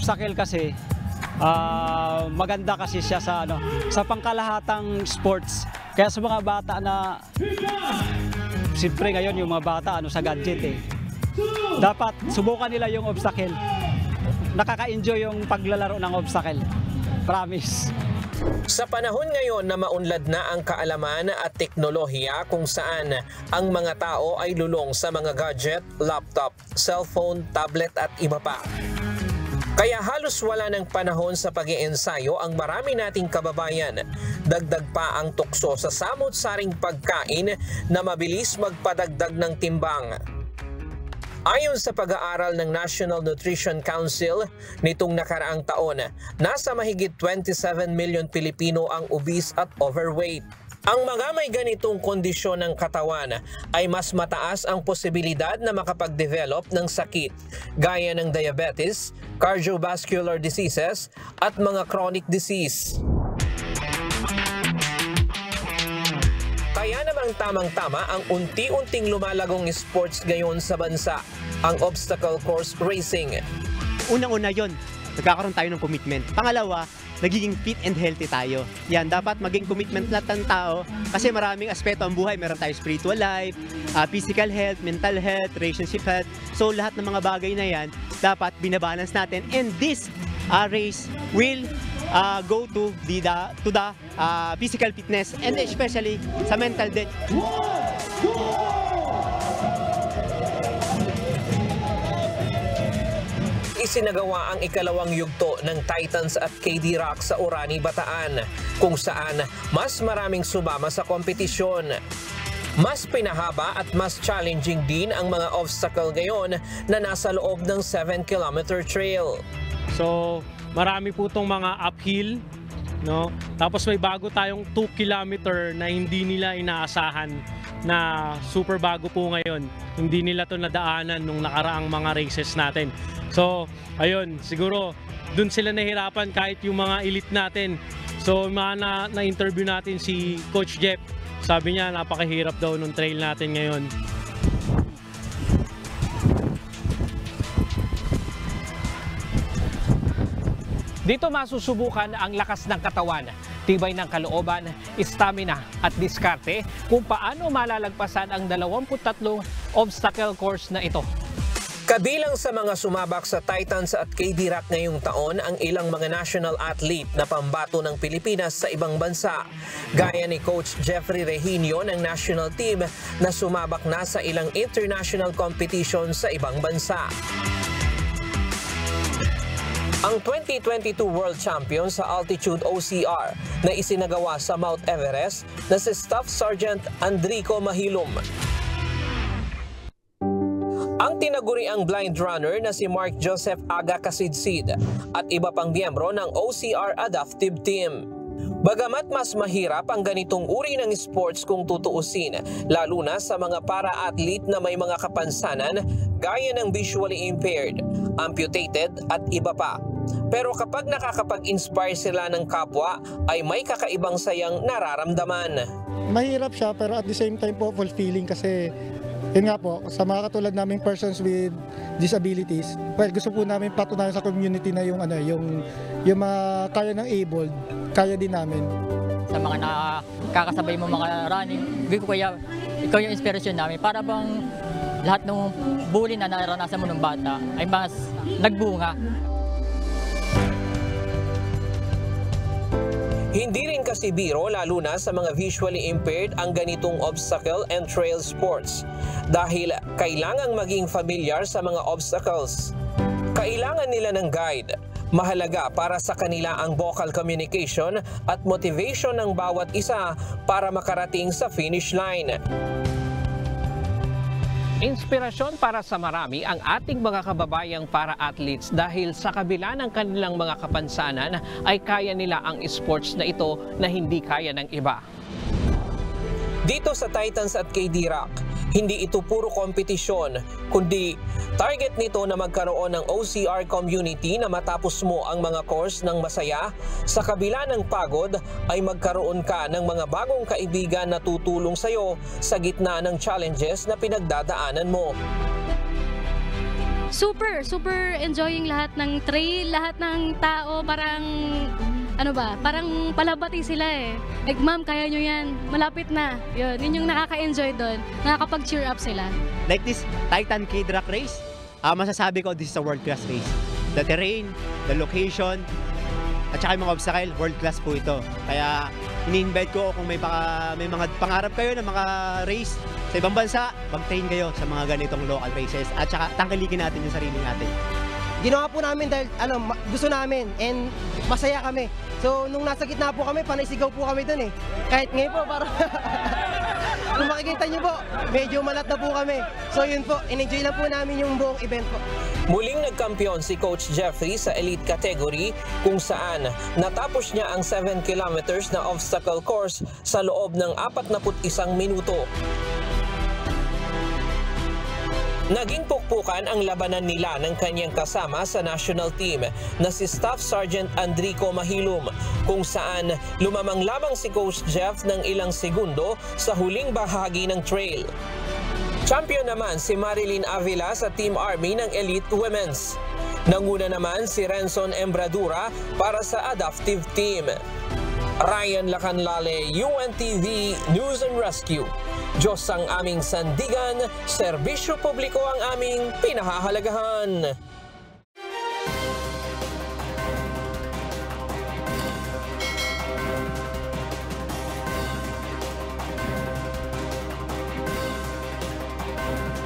obstacle kasi ah, maganda kasi siya sa ano sa pangkalahatang sports. Kaya sa mga bata na siyempre ngayon yung mga bata ano sa gadget eh. Dapat subukan nila yung obstacle. Nakaka-enjoy yung paglalaro ng obstacle. Promise. Sa panahon ngayon na maunlad na ang kaalaman at teknolohiya kung saan ang mga tao ay lulong sa mga gadget, laptop, cellphone, tablet at iba pa. Kaya halos wala ng panahon sa pag ensayo ang marami nating kababayan. Dagdag pa ang tukso sa samot-saring pagkain na mabilis magpadagdag ng timbang. Ayon sa pag-aaral ng National Nutrition Council, nitong nakaraang taon, nasa mahigit 27 million Pilipino ang obese at overweight. Ang mga may ganitong kondisyon ng katawan ay mas mataas ang posibilidad na makapag-develop ng sakit gaya ng diabetes, cardiovascular diseases at mga chronic disease. Kaya namang tamang-tama ang unti-unting lumalagong sports ngayon sa bansa, ang obstacle course racing. Unang-una yon, nagkakaroon tayo ng commitment. Pangalawa, nagiging fit and healthy tayo. Yan, dapat maging commitment lahat ng tao kasi maraming aspeto ang buhay. Meron tayo spiritual life, ah, physical health, mental health, relationship health. So lahat ng mga bagay na yan, dapat binabalance natin. And this ah, race will ah, go to the, the to the ah, physical fitness and especially sa mental death. Isinagawa ang ikalawang yugto ng Titans at KD Rock sa Orani, Bataan, kung saan mas maraming sumama sa kompetisyon. Mas pinahaba at mas challenging din ang mga obstacle ngayon na nasa loob ng 7-kilometer trail. So, marami po itong mga uphill, no? Tapos may bago tayong 2 kilometer na hindi nila inaasahan na super bago po ngayon. Hindi nila to nadaanan nung nakaraang mga races natin. So, ayun, siguro dun sila nahirapan kahit yung mga elite natin. So, mga na, na-interview natin si Coach Jeff. Sabi niya, napakahirap daw nung trail natin ngayon. Dito masusubukan ang lakas ng katawan, tibay ng kalooban, stamina at diskarte kung paano malalagpasan ang 23 obstacle course na ito. Kabilang sa mga sumabak sa Titans at KD Rock ngayong taon ang ilang mga national athlete na pambato ng Pilipinas sa ibang bansa. Gaya ni Coach Jeffrey Reginio ng national team na sumabak na sa ilang international competition sa ibang bansa. Ang 2022 World Champion sa Altitude OCR na isinagawa sa Mount Everest na si Staff Sergeant Andrico Mahilom. Ang tinaguriang blind runner na si Mark Joseph Aga Kasidsid at iba pang miyembro ng OCR Adaptive Team. Bagamat mas mahirap ang ganitong uri ng sports kung tutuusin, lalo na sa mga para-athlete na may mga kapansanan gaya ng visually impaired, amputated at iba pa. Pero kapag nakakapag-inspire sila ng kapwa, ay may kakaibang sayang nararamdaman. mahirap siya pero at the same time po fulfilling kasi yun nga po, sa mga katulad naming persons with disabilities, well, gusto po namin patunayan sa community na yung ano, yung yung mga kaya ng abled, kaya din namin. sa mga nakakasabay mo mga running. Hindi ko kaya ikaw yung inspirasyon namin para bang lahat ng bully na naranasan mo ng bata ay mas nagbunga. Hindi rin kasi biro lalo na sa mga visually impaired ang ganitong obstacle and trail sports dahil kailangang maging familiar sa mga obstacles. Kailangan nila ng guide. Mahalaga para sa kanila ang vocal communication at motivation ng bawat isa para makarating sa finish line. Inspirasyon para sa marami ang ating mga kababayang para-athletes dahil sa kabila ng kanilang mga kapansanan ay kaya nila ang sports na ito na hindi kaya ng iba. Dito sa Titans at KD Rock, hindi ito puro kompetisyon, kundi target nito na magkaroon ng OCR community na matapos mo ang mga course ng masaya, sa kabila ng pagod ay magkaroon ka ng mga bagong kaibigan na tutulong sa'yo sa gitna ng challenges na pinagdadaanan mo. super, super enjoying lahat ng trail, lahat ng tao, parang, ano ba, parang palabati sila eh. Like, ma'am, kaya nyo yan, malapit na. Yun, yun yung nakaka-enjoy doon, nakakapag-cheer up sila. Like this Titan K-Drac race, ah masasabi ko this is a world-class race. The terrain, the location, at saka yung mga obstacle, world-class po ito. Kaya ini-invite ko kung may, paka, may mga pangarap kayo ng mga race sa ibang bansa, mag-train kayo sa mga ganitong local races at saka tangkilikin natin yung sarili natin. Ginawa po namin dahil ano, gusto namin and masaya kami. So nung nasa gitna po kami, panisigaw po kami dun eh. Kahit ngayon po parang kung makikita niyo po, medyo malat na po kami. So yun po, in-enjoy lang po namin yung buong event po. Muling nagkampiyon si Coach Jeffrey sa elite category kung saan natapos niya ang 7 kilometers na obstacle course sa loob ng 41 minuto. Naging pukpukan ang labanan nila ng kanyang kasama sa national team na si Staff Sergeant Andrico Mahilum kung saan lumamang lamang si Coach Jeff ng ilang segundo sa huling bahagi ng trail. Champion naman si Marilyn Avila sa Team Army ng Elite Women's. Nanguna naman si Renson Embradura para sa Adaptive Team. Ryan Lacanlale, UNTV News and Rescue. Diyos ang aming sandigan, serbisyo publiko ang aming pinahahalagahan.